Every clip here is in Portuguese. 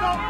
不走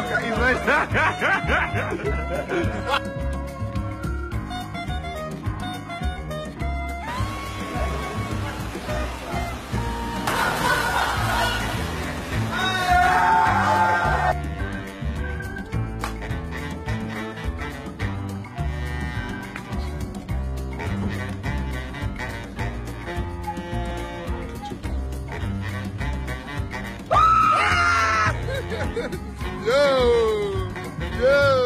e nós. yo, yo.